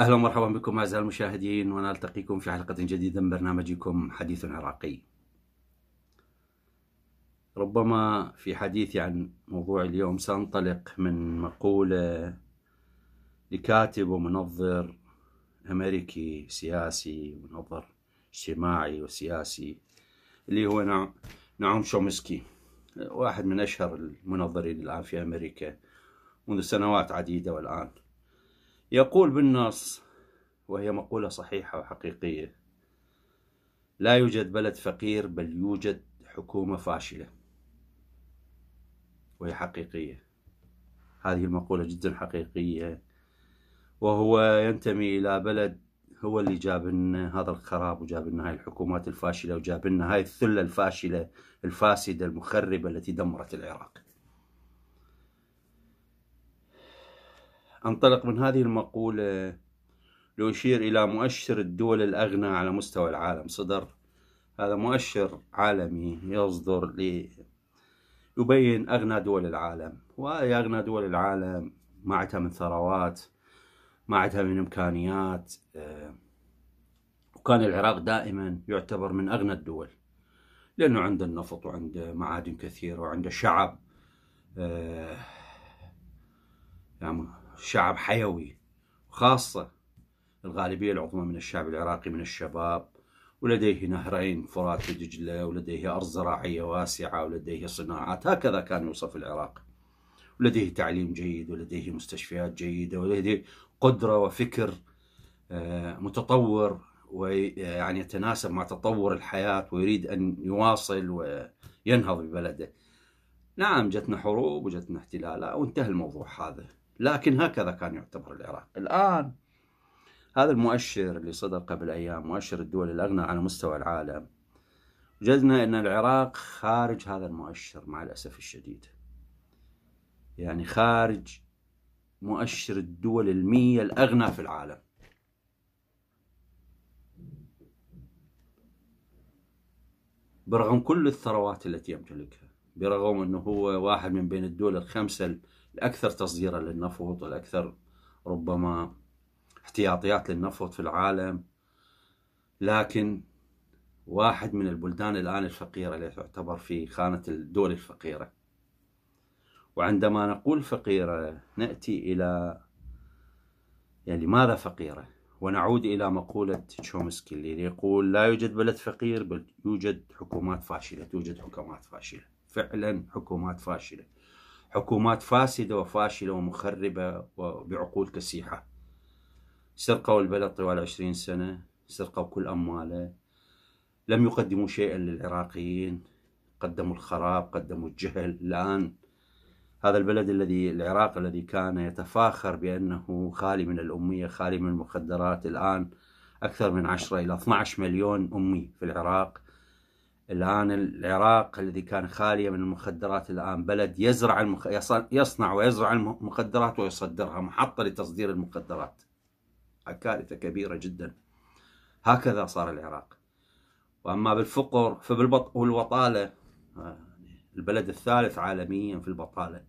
أهلا ومرحبا بكم أعزائي المشاهدين ونلتقيكم في حلقة جديدة من برنامجكم حديث عراقي. ربما في حديثي عن موضوع اليوم سأنطلق من مقولة لكاتب ومنظر أمريكي سياسي منظر اجتماعي وسياسي اللي هو نعوم شومسكي واحد من أشهر المنظرين الآن في أمريكا منذ سنوات عديدة والآن. يقول بالنص وهي مقولة صحيحة وحقيقية لا يوجد بلد فقير بل يوجد حكومة فاشلة. وهي حقيقية. هذه المقولة جدا حقيقية وهو ينتمي إلى بلد هو اللي جاب لنا هذا الخراب وجاب لنا هاي الحكومات الفاشلة وجاب لنا هاي الثلة الفاشلة الفاسدة المخربة التي دمرت العراق. أنطلق من هذه المقولة لأشير إلى مؤشر الدول الأغنى على مستوى العالم صدر. هذا مؤشر عالمي يصدر لي يبين أغنى دول العالم. وهي أغنى دول العالم ما عندها من ثروات ما عندها من إمكانيات. آه، وكان العراق دائما يعتبر من أغنى الدول لأنه عنده النفط وعنده معادن كثيرة وعنده شعب. آه، يعني شعب حيوي خاصة الغالبية العظمى من الشعب العراقي من الشباب ولديه نهرين فرات ودجلة ولديه أرض زراعية واسعة ولديه صناعات هكذا كان يوصف العراق. ولديه تعليم جيد ولديه مستشفيات جيدة ولديه قدرة وفكر آه، متطور ويعني يتناسب مع تطور الحياة ويريد أن يواصل وينهض ببلده. نعم جتنا حروب وجتنا احتلالات وانتهى الموضوع هذا. لكن هكذا كان يعتبر العراق. الآن. هذا المؤشر اللي صدر قبل أيام مؤشر الدول الأغنى على مستوى العالم. وجدنا أن العراق خارج هذا المؤشر مع الأسف الشديد. يعني خارج مؤشر الدول المية الأغنى في العالم. برغم كل الثروات التي يمتلكها. برغم أنه هو واحد من بين الدول الخمسة الأكثر تصديرا للنفط والأكثر ربما احتياطيات للنفط في العالم لكن واحد من البلدان الآن الفقيرة اللي تعتبر في خانة الدول الفقيرة. وعندما نقول فقيرة نأتي إلى يعني لماذا فقيرة؟ ونعود إلى مقولة تشومسكي اللي يقول لا يوجد بلد فقير بل يوجد حكومات فاشلة توجد حكومات فاشلة. فعلا حكومات فاشلة. حكومات فاسدة وفاشلة ومخربة وبعقول كسيحة. سرقوا البلد طوال عشرين سنة سرقوا كل أمواله. لم يقدموا شيئا للعراقيين. قدموا الخراب قدموا الجهل. الآن هذا البلد الذي العراق الذي كان يتفاخر بأنه خالي من الأمية خالي من المخدرات الآن أكثر من 10 إلى 12 مليون أمي في العراق. الآن العراق الذي كان خاليا من المخدرات الآن بلد يزرع المخ... يصنع ويزرع المخدرات ويصدرها محطة لتصدير المخدرات. كارثة كبيرة جدا. هكذا صار العراق. وأما بالفقر فبالبطالة آه، البلد الثالث عالميا في البطالة.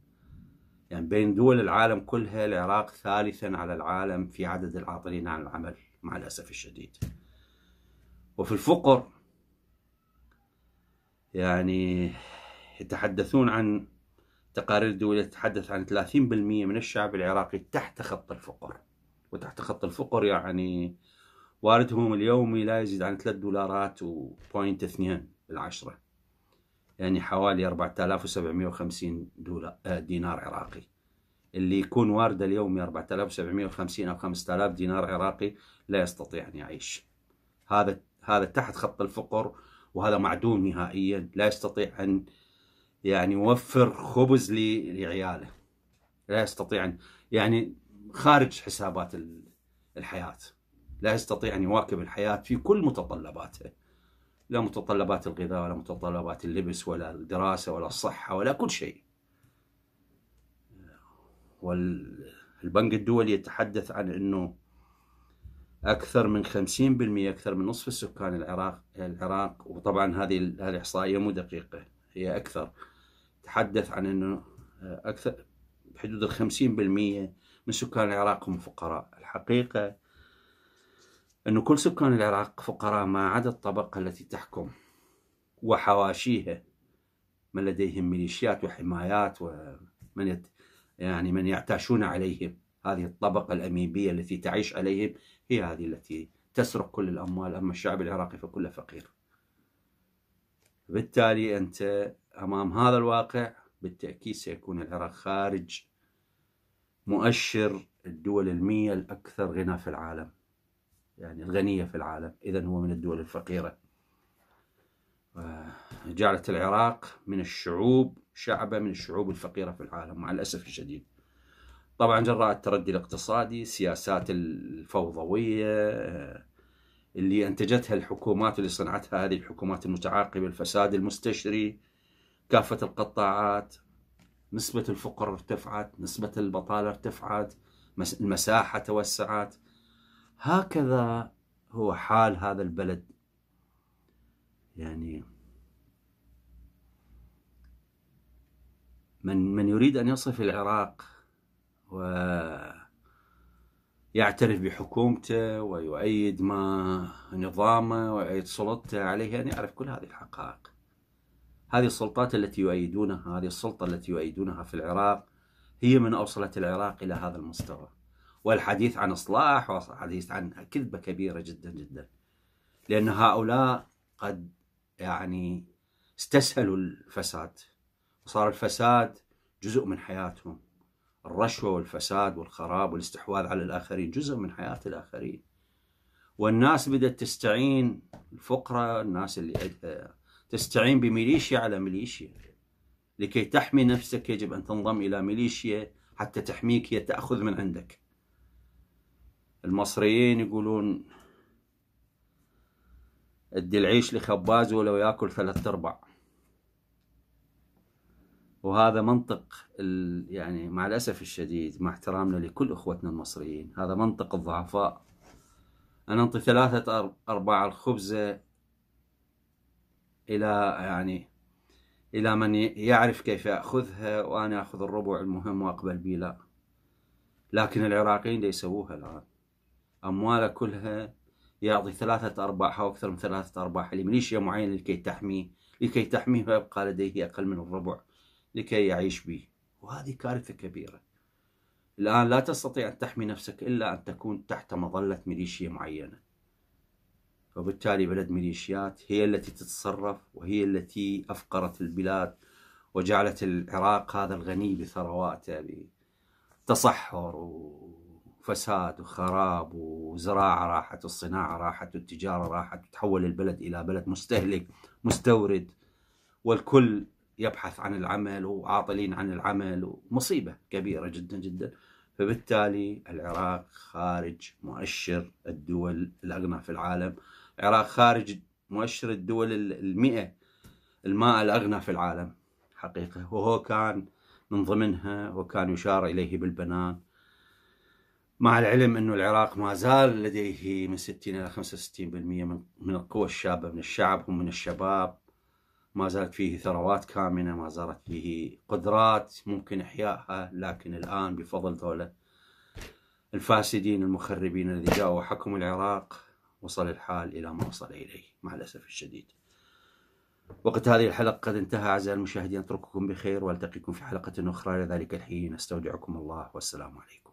يعني بين دول العالم كلها العراق ثالثا على العالم في عدد العاطلين عن العمل مع الأسف الشديد. وفي الفقر يعني يتحدثون عن تقارير الدولية تتحدث عن 30% من الشعب العراقي تحت خط الفقر. وتحت خط الفقر يعني واردهم اليومي لا يزيد عن 3 دولارات وبوينت اثنين بالعشرة. يعني حوالي 4750 دولار آه، دينار عراقي. اللي يكون وارد اليومي 4750 أو 5000 دينار عراقي لا يستطيع أن يعيش. هذا هذا تحت خط الفقر وهذا معدوم نهائيا. لا يستطيع أن يعني يوفر خبز لعياله. لا يستطيع أن يعني خارج حسابات الحياة. لا يستطيع أن يواكب الحياة في كل متطلباتها لا متطلبات الغذاء ولا متطلبات اللبس ولا الدراسة ولا الصحة ولا كل شيء. والبنك الدولي يتحدث عن أنه أكثر من 50% أكثر من نصف السكان العراق العراق وطبعا هذه الاحصائيه مو دقيقة هي أكثر. تحدث عن إنه أكثر بحدود ال 50% من سكان العراق هم فقراء. الحقيقة أنه كل سكان العراق فقراء ما عدا الطبقة التي تحكم وحواشيها من لديهم ميليشيات وحمايات ومن يعني من يعتاشون عليهم. هذه الطبقة الأميبية التي تعيش عليهم هي هذه التي تسرق كل الأموال أما الشعب العراقي فكله فقير. بالتالي أنت أمام هذا الواقع بالتأكيد سيكون العراق خارج مؤشر الدول المية الأكثر غنى في العالم يعني الغنية في العالم إذا هو من الدول الفقيرة. جعلت العراق من الشعوب شعبة من الشعوب الفقيرة في العالم مع الأسف الشديد. طبعا جراء التردي الاقتصادي السياسات الفوضوية اللي أنتجتها الحكومات اللي صنعتها هذه الحكومات المتعاقبة الفساد المستشري كافة القطاعات نسبة الفقر ارتفعت نسبة البطالة ارتفعت المساحة توسعت. هكذا هو حال هذا البلد. يعني من من يريد أن يصف العراق ويعترف بحكومته ويؤيد ما نظامه ويؤيد سلطته عليه. ان يعرف كل هذه الحقائق. هذه السلطات التي يؤيدونها هذه السلطة التي يؤيدونها في العراق هي من أوصلت العراق إلى هذا المستوى. والحديث عن إصلاح والحديث عن كذبة كبيرة جدا جدا. لأن هؤلاء قد يعني استسهلوا الفساد. وصار الفساد جزء من حياتهم. الرشوة والفساد والخراب والاستحواذ على الآخرين جزء من حياة الآخرين. والناس بدأت تستعين الفقراء الناس اللي عندها تستعين بميليشيا على ميليشيا. لكي تحمي نفسك يجب أن تنضم إلى ميليشيا حتى تحميك هي تأخذ من عندك. المصريين يقولون أدي العيش لخباز ولو يأكل ثلاث أرباع. وهذا منطق يعني مع الأسف الشديد مع احترامنا لكل إخوتنا المصريين هذا منطق الضعفاء. أنا أنطي ثلاثة أرباع الخبزة إلى يعني إلى من يعرف كيف يأخذها وأنا أخذ الربع المهم وأقبل به لا. لكن العراقيين يسووها الآن. امواله كلها يعطي ثلاثة أرباعها وأكثر من ثلاثة أرباعها لميليشيا معينة لكي تحميه لكي تحميه ويبقى لديه أقل من الربع. لكي يعيش به وهذه كارثة كبيرة. الآن لا تستطيع أن تحمي نفسك إلا أن تكون تحت مظلة ميليشيا معينة. وبالتالي بلد ميليشيات هي التي تتصرف وهي التي أفقرت البلاد وجعلت العراق هذا الغني بثرواته بتصحر وفساد وخراب وزراعة راحت والصناعة راحت والتجارة راحت وتحول البلد إلى بلد مستهلك مستورد. والكل يبحث عن العمل وعاطلين عن العمل ومصيبة كبيرة جدا جدا. فبالتالي العراق خارج مؤشر الدول الأغنى في العالم. العراق خارج مؤشر الدول المئة الماء الأغنى في العالم. حقيقة. وهو كان من ضمنها وكان يشار إليه بالبنان. مع العلم أن العراق ما زال لديه من 60 إلى 65% من من القوى الشابة من الشعب ومن الشباب. ما زالت فيه ثروات كامنة ما زالت فيه قدرات ممكن إحيائها لكن الآن بفضل دولة الفاسدين المخربين الذي جاءوا وحكموا العراق وصل الحال إلى ما وصل إليه مع الأسف الشديد. وقت هذه الحلقة قد انتهى أعزائي المشاهدين أترككم بخير وألتقيكم في حلقة أخرى. لذلك الحين أستودعكم الله والسلام عليكم.